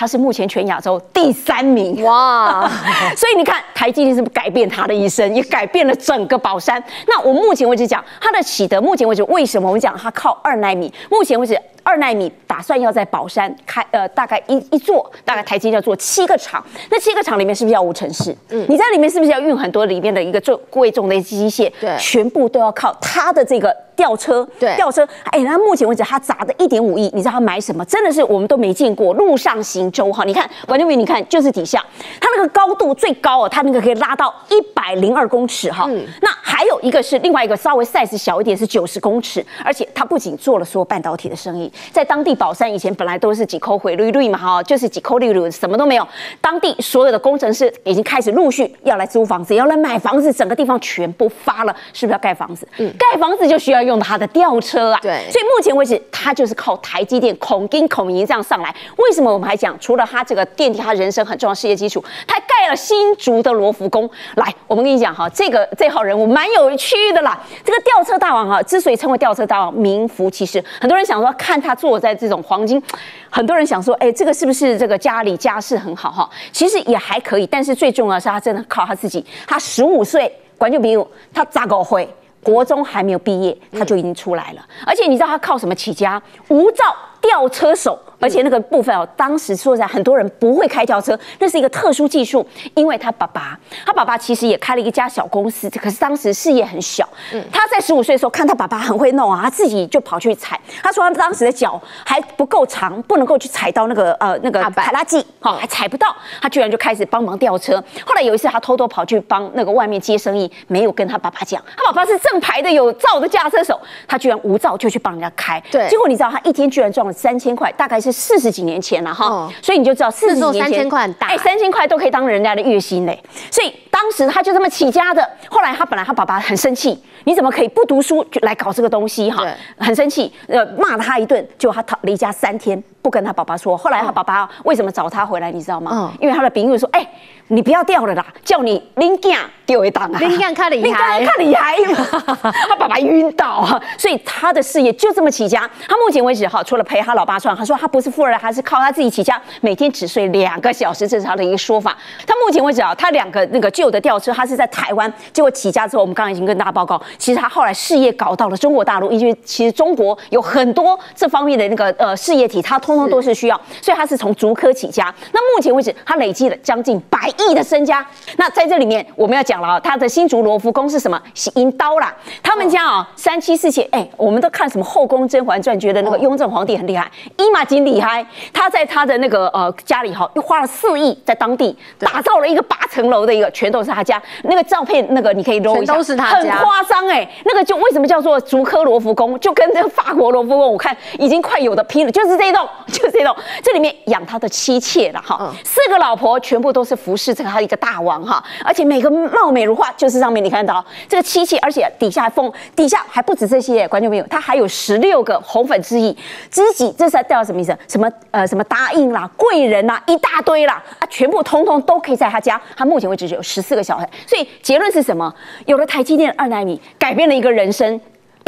它是目前全亚洲第三名哇！[LAUGHS] 所以你看，台积电是不是改变它的一生，也改变了整个宝山？那我目前为止讲它的启德，目前为止为什么我们讲它靠二纳米？目前为止。二纳米打算要在宝山开，呃，大概一一座，大概台积要做七个厂。那七个厂里面是不是要无尘室？嗯，你在里面是不是要运很多里面的一个重贵重的机械？对，全部都要靠它的这个。吊车，对，吊车，哎，那目前为止他砸的一点五亿，你知道他买什么？真的是我们都没见过，陆上行舟哈，你看，王建明，你看，就是底下，它那个高度最高哦，它那个可以拉到一百零二公尺哈。嗯那还有一个是另外一个稍微 size 小一点，是九十公尺，而且它不仅做了所有半导体的生意，在当地宝山以前本来都是几口回绿绿嘛哈，就是几口绿绿，什么都没有。当地所有的工程师已经开始陆续要来租房子，要来买房子，整个地方全部发了，是不是要盖房子？嗯，盖房子就需要用他的吊。车啊，对，所以目前为止，他就是靠台积电孔金孔银这样上来。为什么我们还讲，除了他这个电梯，他人生很重要事业基础，它盖了新竹的罗浮宫。来，我们跟你讲哈，这个这号人物蛮有趣的啦。这个吊车大王哈，之所以称为吊车大王，名副其实。很多人想说，看他坐在这种黄金，很多人想说，哎，这个是不是这个家里家世很好哈？其实也还可以，但是最重要是，他真的靠他自己。他十五岁，管就比如他咋个会？国中还没有毕业，他就已经出来了，而且你知道他靠什么起家？无照吊车手。而且那个部分哦，当时说实在，很多人不会开吊车，那是一个特殊技术。因为他爸爸，他爸爸其实也开了一家小公司，可是当时事业很小。嗯，他在十五岁的时候看他爸爸很会弄啊，他自己就跑去踩。他说他当时的脚还不够长，不能够去踩到那个呃那个卡拉机，好还踩不到，他居然就开始帮忙吊车。后来有一次他偷偷跑去帮那个外面接生意，没有跟他爸爸讲。他爸爸是正牌的有照的驾车手，他居然无照就去帮人家开。对，结果你知道他一天居然赚了三千块，大概是。四十几年前了哈，所以你就知道四十几年前，哎，三千块都可以当人家的月薪嘞。所以当时他就这么起家的。后来他本来他爸爸很生气，你怎么可以不读书就来搞这个东西哈？很生气，呃，骂了他一顿，结果他逃离家三天，不跟他爸爸说。后来他爸爸为什么找他回来，你知道吗？嗯，因为他的朋友说，哎。你不要掉了啦，叫你林健掉一档啊！林健看厉害，看厉害 [LAUGHS] 他爸爸晕倒啊，所以他的事业就这么起家。他目前为止哈，除了陪他老爸赚，他说他不是富二代，他是靠他自己起家，每天只睡两个小时，这是他的一个说法。他目前为止啊，他两个那个旧的吊车，他是在台湾，结果起家之后，我们刚刚已经跟大家报告，其实他后来事业搞到了中国大陆，因为其实中国有很多这方面的那个呃事业体，他通通都是需要，所以他是从竹科起家。那目前为止，他累积了将近百。亿的身家，那在这里面我们要讲了啊，他的新竹罗浮宫是什么？是银刀啦。他们家啊，三妻四妾，哎，我们都看什么《后宫甄嬛传》，觉得那个雍正皇帝很厉害，伊玛金厉害。他在他的那个呃家里哈，又花了四亿在当地打造了一个八层楼的一个，全都是他家。那个照片，那个你可以揉一下，都是他很夸张哎。那个就为什么叫做竹科罗浮宫？就跟这个法国罗浮宫，我看已经快有的拼了，就是这一栋，就是这栋。这里面养他的妻妾了哈，四个老婆全部都是服侍。这个他一个大王哈，而且每个貌美如画，就是上面你看到这个漆器，而且底下封底下还不止这些，观众朋友，它还有十六个红粉之意，知己这是代表什么意思？什么呃什么答应啦、贵人啦，一大堆啦啊，全部通通都可以在他家。他目前为止只有十四个小孩，所以结论是什么？有了台积电二纳米，改变了一个人生。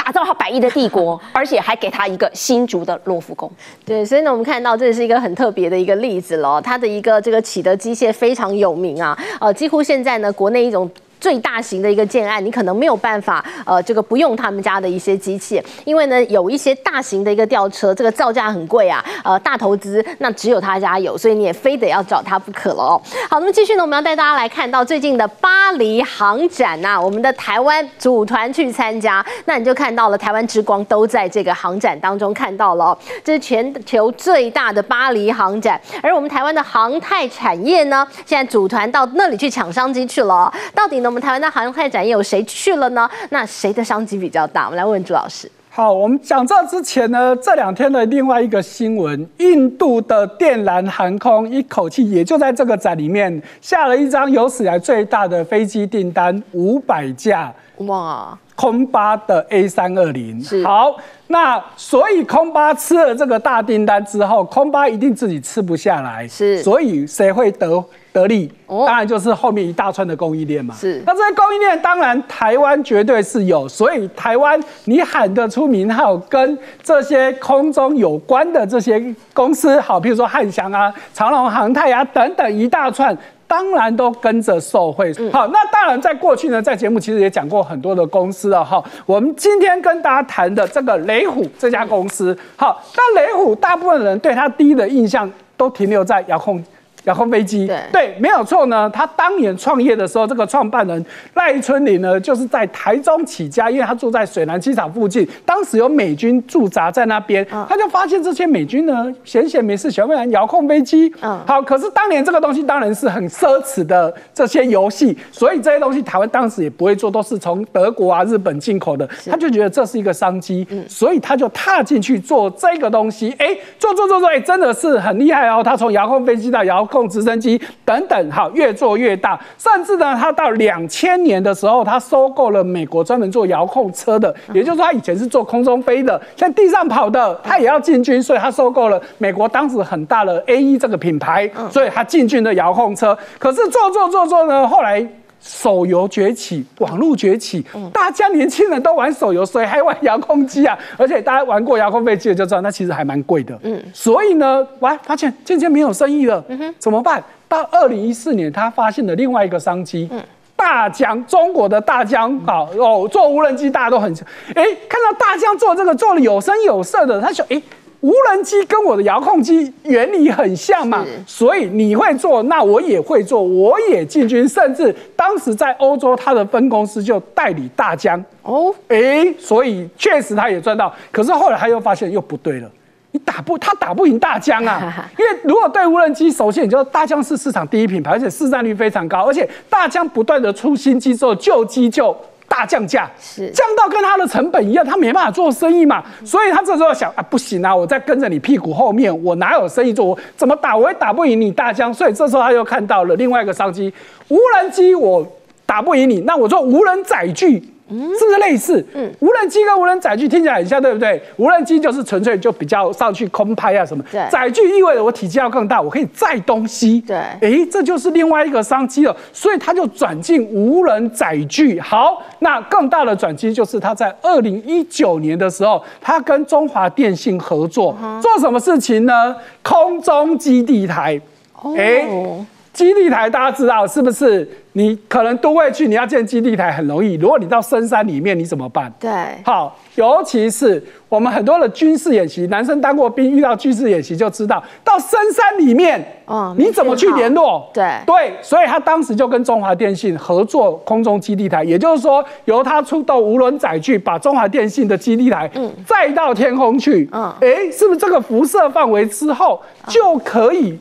打造他百亿的帝国，[LAUGHS] 而且还给他一个新竹的罗浮宫。对，所以呢，我们看到这是一个很特别的一个例子了。它的一个这个启德机械非常有名啊，呃，几乎现在呢，国内一种。最大型的一个建案，你可能没有办法，呃，这个不用他们家的一些机器，因为呢，有一些大型的一个吊车，这个造价很贵啊，呃，大投资，那只有他家有，所以你也非得要找他不可了哦。好，那么继续呢，我们要带大家来看到最近的巴黎航展呐，我们的台湾组团去参加，那你就看到了台湾之光都在这个航展当中看到了，这是全球最大的巴黎航展，而我们台湾的航太产业呢，现在组团到那里去抢商机去了，到底呢？我们台湾的航太展有谁去了呢？那谁的商机比较大？我们来问朱老师。好，我们讲这之前呢，这两天的另外一个新闻，印度的电缆航空一口气也就在这个展里面下了一张有史以来最大的飞机订单，五百架哇，空巴的 A 三二零。好，那所以空巴吃了这个大订单之后，空巴一定自己吃不下来，是，所以谁会得？得利，当然就是后面一大串的供应链嘛。是，那这些供应链当然台湾绝对是有，所以台湾你喊得出名号，跟这些空中有关的这些公司，好，譬如说汉翔啊、长龙航太啊等等一大串，当然都跟着受惠。好，那当然在过去呢，在节目其实也讲过很多的公司了哈。我们今天跟大家谈的这个雷虎这家公司，好，那雷虎大部分人对它第一的印象都停留在遥控。遥控飞机，对，没有错呢。他当年创业的时候，这个创办人赖春林呢，就是在台中起家，因为他住在水南机场附近，当时有美军驻扎在那边，他就发现这些美军呢，闲闲没事喜欢玩遥控飞机。嗯，好，可是当年这个东西当然是很奢侈的这些游戏，所以这些东西台湾当时也不会做，都是从德国啊、日本进口的。他就觉得这是一个商机，所以他就踏进去做这个东西。哎，做做做做，哎，真的是很厉害哦。他从遥控飞机到遥控直升机等等，好，越做越大，甚至呢，他到两千年的时候，他收购了美国专门做遥控车的，也就是说，他以前是做空中飞的，像地上跑的，他也要进军，所以他收购了美国当时很大的 A E 这个品牌，所以他进军的遥控车。可是做做做做呢，后来。手游崛起，网络崛起，大家年轻人都玩手游，谁还玩遥控机啊？而且大家玩过遥控飞机的就知道，那其实还蛮贵的。嗯，所以呢，哇，发现渐渐没有生意了，嗯怎么办？到二零一四年，他发现了另外一个商机，嗯大疆，中国的大疆，好哦，做无人机大家都很，哎，看到大疆做这个做的有声有色的，他想，哎。无人机跟我的遥控机原理很像嘛，所以你会做，那我也会做，我也进军，甚至当时在欧洲，他的分公司就代理大疆哦，哎，所以确实他也赚到。可是后来他又发现又不对了，你打不他打不赢大疆啊，因为如果对无人机，首先你就大疆是市场第一品牌，而且市占率非常高，而且大疆不断的出新机之后旧机就。大降价是降到跟他的成本一样，他没办法做生意嘛，所以他这时候想啊，不行啊，我再跟着你屁股后面，我哪有生意做？我怎么打我也打不赢你大疆，所以这时候他又看到了另外一个商机，无人机我打不赢你，那我做无人载具。是不是类似？嗯，无人机跟无人载具听起来很像，对不对？无人机就是纯粹就比较上去空拍啊什么。对。载具意味着我体积要更大，我可以载东西。对。哎，这就是另外一个商机了。所以它就转进无人载具。好，那更大的转机就是他在二零一九年的时候，他跟中华电信合作，做什么事情呢？空中基地台。哦。基地台大家知道是不是？你可能都会去，你要建基地台很容易。如果你到深山里面，你怎么办？对，好，尤其是我们很多的军事演习，男生当过兵，遇到军事演习就知道，到深山里面，哦，你怎么去联络？对对，所以他当时就跟中华电信合作空中基地台，也就是说由他出动无人载具，把中华电信的基地台嗯载到天空去，嗯，哎，是不是这个辐射范围之后就可以？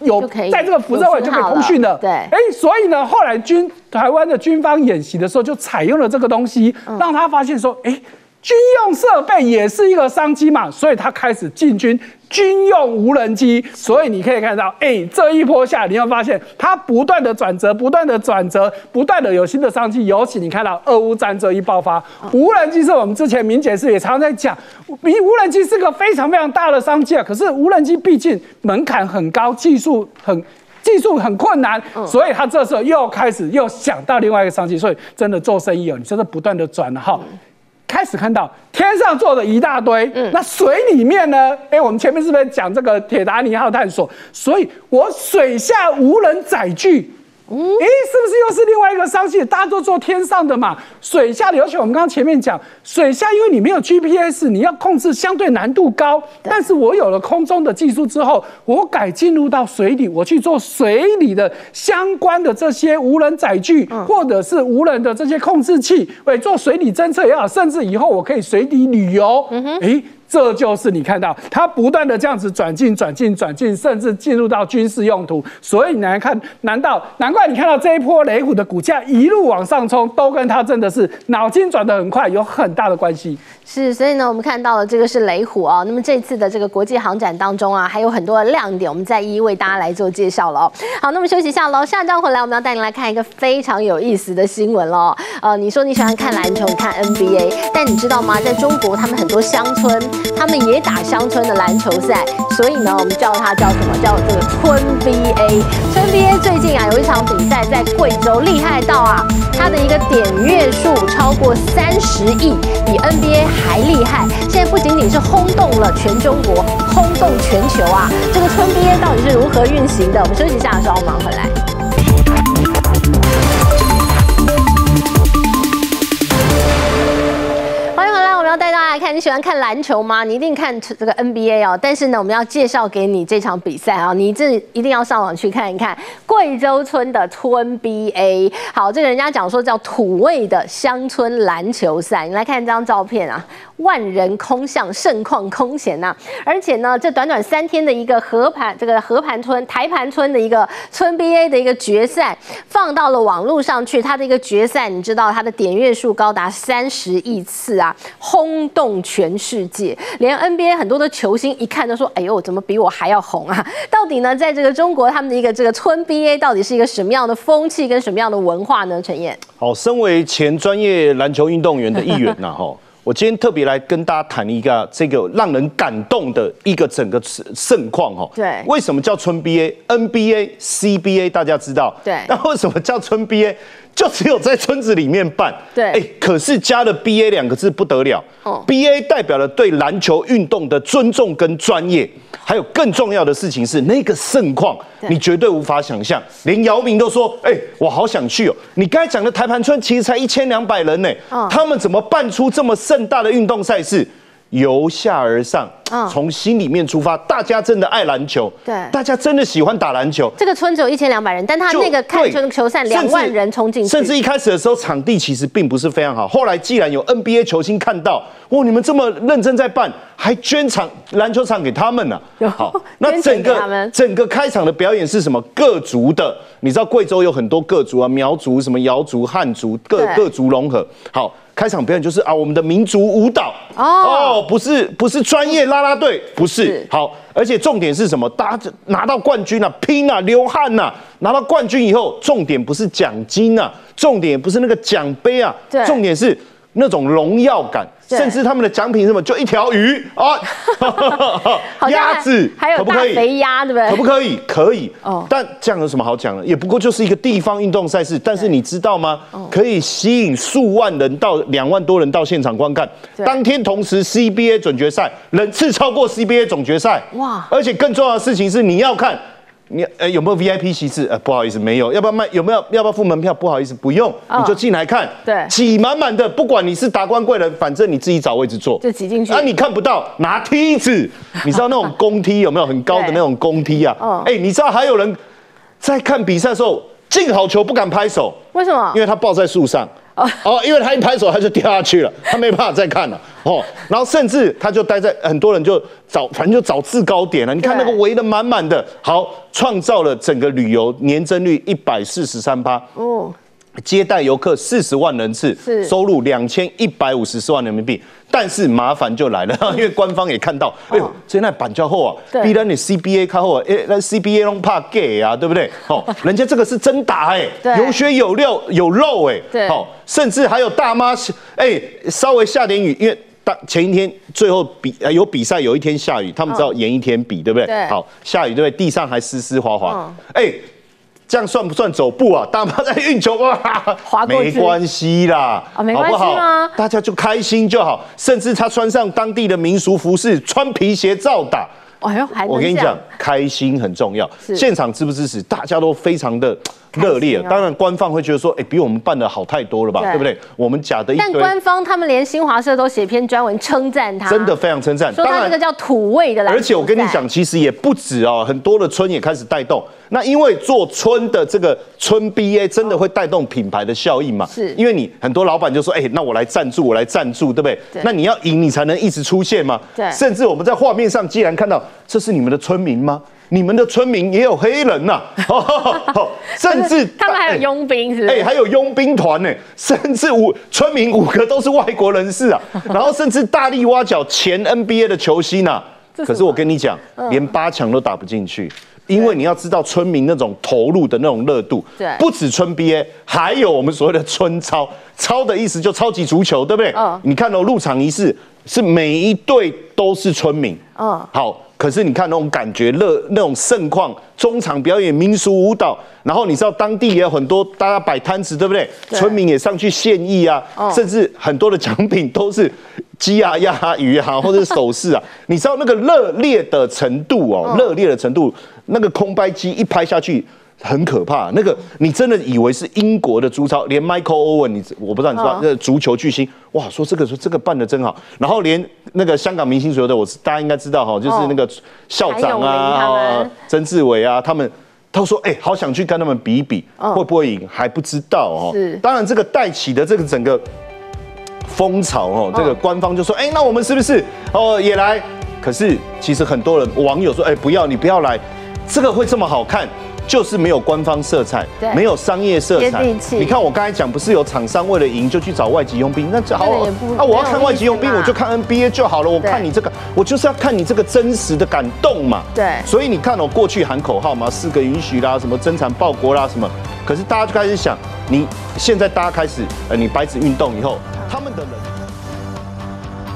有在这个辐射外就可以通讯的，对，哎，所以呢，后来军台湾的军方演习的时候就采用了这个东西，让他发现说，哎。军用设备也是一个商机嘛，所以他开始进军军用无人机。所以你可以看到，哎，这一波下，你会发现它不断的转折，不断的转折，不断的有新的商机。尤其你看到俄乌战争一爆发，无人机是我们之前明解释也常在讲，比无人机是个非常非常大的商机啊。可是无人机毕竟门槛很高，技术很技术很困难，所以他这时候又开始又想到另外一个商机。所以真的做生意哦，你就是不断的转哈。开始看到天上坐着一大堆，那水里面呢？哎，我们前面是不是讲这个铁达尼号探索？所以我水下无人载具。哎，是不是又是另外一个商机？大家都做天上的嘛，水下的，而且我们刚刚前面讲，水下因为你没有 GPS，你要控制相对难度高。但是我有了空中的技术之后，我改进入到水里，我去做水里的相关的这些无人载具，或者是无人的这些控制器，喂，做水里侦测也好，甚至以后我可以水底旅游。嗯哼，哎。这就是你看到它不断的这样子转进、转进、转进，甚至进入到军事用途。所以你来看，难道难怪你看到这一波雷虎的股价一路往上冲，都跟它真的是脑筋转得很快有很大的关系。是，所以呢，我们看到了这个是雷虎啊。那么这次的这个国际航展当中啊，还有很多的亮点，我们再一一为大家来做介绍了哦。好，那么休息一下喽，下章回来我们要带您来看一个非常有意思的新闻喽。呃，你说你喜欢看篮球、看 NBA，但你知道吗？在中国，他们很多乡村。他们也打乡村的篮球赛，所以呢，我们叫它叫什么？叫这个村 BA。村 BA 最近啊有一场比赛在贵州，厉害到啊，它的一个点阅数超过三十亿，比 NBA 还厉害。现在不仅仅是轰动了全中国，轰动全球啊！这个村 BA 到底是如何运行的？我们休息一下，稍后马上回来。你喜欢看篮球吗？你一定看这个 NBA 哦。但是呢，我们要介绍给你这场比赛啊，你这一定要上网去看一看贵州村的村 BA。好，这个人家讲说叫土味的乡村篮球赛。你来看这张照片啊。万人空巷，盛况空前呐！而且呢，这短短三天的一个河盘，这个河盘村、台盘村的一个村 BA 的一个决赛，放到了网络上去，它的一个决赛，你知道它的点阅数高达三十亿次啊，轰动全世界，连 NBA 很多的球星一看都说：“哎呦，怎么比我还要红啊？”到底呢，在这个中国，他们的一个这个村 BA 到底是一个什么样的风气跟什么样的文化呢？陈燕，好，身为前专业篮球运动员的一员呐，[LAUGHS] 哈。我今天特别来跟大家谈一个这个让人感动的一个整个盛况哈。对。为什么叫村 BA、NBA、CBA？大家知道。对。那为什么叫村 BA？就只有在村子里面办。对。哎，可是加了 BA 两个字不得了。哦。BA 代表了对篮球运动的尊重跟专业。还有更重要的事情是，那个盛况你绝对无法想象，连姚明都说：“哎，我好想去哦。”你刚才讲的台盘村其实才一千两百人呢，他们怎么办出这么盛大的运动赛事？由下而上，从心里面出发，大家真的爱篮球，对，大家真的喜欢打篮球。这个村只有一千两百人，但他那个看球球赛两万人冲进去，甚至一开始的时候场地其实并不是非常好。后来既然有 NBA 球星看到，哇，你们这么认真在办，还捐场篮球场给他们呢。好，[LAUGHS] 那整个整个开场的表演是什么？各族的，你知道贵州有很多各族啊，苗族、什么瑶族、汉族，各各族融合。好。开场表演就是啊，我们的民族舞蹈哦，不是不是专业啦啦队，不是好，而且重点是什么？大家拿到冠军啊，拼啊，流汗呐，拿到冠军以后，重点不是奖金啊，重点不是那个奖杯啊，重点是那种荣耀感。甚至他们的奖品什么，就一条鱼啊，[LAUGHS] 鸭子，还有大肥鸭，对不对？可不可以？可以。哦。但这样有什么好讲的？也不过就是一个地方运动赛事。但是你知道吗？可以吸引数万人到两万多人到现场观看。当天同时 CBA 准决赛人次超过 CBA 总决赛。哇！而且更重要的事情是，你要看。你呃有没有 VIP 席次？呃不好意思没有，要不要卖？有没有要不要付门票？不好意思不用，你就进来看，对，挤满满的，不管你是达官贵人，反正你自己找位置坐，就挤进去。啊，你看不到，拿梯子，[LAUGHS] 你知道那种公梯有没有很高的 [LAUGHS] 那种公梯啊？哎，你知道还有人在看比赛的时候进好球不敢拍手，为什么？因为他抱在树上。哦，因为他一拍手他就掉下去了，他没办法再看了。哦，然后甚至他就待在很多人就找，反正就找制高点了。你看那个围的满满的，好，创造了整个旅游年增率一百四十三趴。哦。接待游客四十万人次，收入两千一百五十四万人民币。但是麻烦就来了，[LAUGHS] 因为官方也看到，哎呦，现在板较厚啊，比然你 CBA 看厚啊，哎，那 CBA 都怕 gay 啊，对不对？哦，[LAUGHS] 人家这个是真打哎，有血有料有肉哎，好，甚至还有大妈哎，稍微下点雨，因为当前一天最后比有比赛，有一天下雨，他们知道延一天比，对不对？对，好，下雨对不对？地上还湿湿滑滑，哎。这样算不算走步啊？大妈在运球哇，没关系啦，好不好？大家就开心就好。甚至他穿上当地的民俗服饰，穿皮鞋照打。哎呦，我跟你讲，开心很重要。现场支不支持？大家都非常的。热烈，当然官方会觉得说，哎，比我们办的好太多了吧，对不对？我们假的一但官方他们连新华社都写篇专文称赞他，真的非常称赞。说他这个叫土味的而且我跟你讲，其实也不止哦，很多的村也开始带动。那因为做村的这个村 BA 真的会带动品牌的效应嘛？是，因为你很多老板就说，哎，那我来赞助，我来赞助，对不对？那你要赢，你才能一直出现嘛？对。甚至我们在画面上既然看到，这是你们的村民吗？你们的村民也有黑人呐，[LAUGHS] 甚至他们还有佣兵是？哎，还有佣兵团呢，甚至五村民五个都是外国人士啊，[LAUGHS] 然后甚至大力挖角前 NBA 的球星呐。可是我跟你讲，连八强都打不进去，因为你要知道村民那种投入的那种热度，对，不止村 BA，还有我们所谓的村超，超的意思就超级足球，对不对？嗯，你看到入场仪式是每一队都是村民，嗯，好，可是你看那种感觉热，那种盛况，中场表演民俗舞蹈，然后你知道当地也有很多大家摆摊子，对不对？村民也上去献艺啊，甚至很多的奖品都是。鸡啊、鸭啊、鱼啊，或者是首饰啊，[LAUGHS] 你知道那个热烈的程度哦，热烈的程度，那个空拍机一拍下去很可怕。那个你真的以为是英国的足超，连 Michael Owen，你我不知道你知道那足球巨星哇，说这个说这个办的真好。然后连那个香港明星所有的，我大家应该知道哈，就是那个校长啊、曾志伟啊，他们他说哎，好想去跟他们比一比，会不会赢还不知道哦。是，当然这个带起的这个整个。风潮哦，这个官方就说，哎，那我们是不是哦也来？可是其实很多人网友说，哎，不要你不要来，这个会这么好看，就是没有官方色彩，没有商业色彩。你看我刚才讲，不是有厂商为了赢就去找外籍佣兵，那好，啊我要看外籍佣兵，我就看 NBA 就好了。我看你这个，我就是要看你这个真实的感动嘛。对，所以你看我，过去喊口号嘛，四个允许啦，什么增产报国啦，什么，可是大家就开始想，你现在大家开始，呃，你白纸运动以后。他们的人。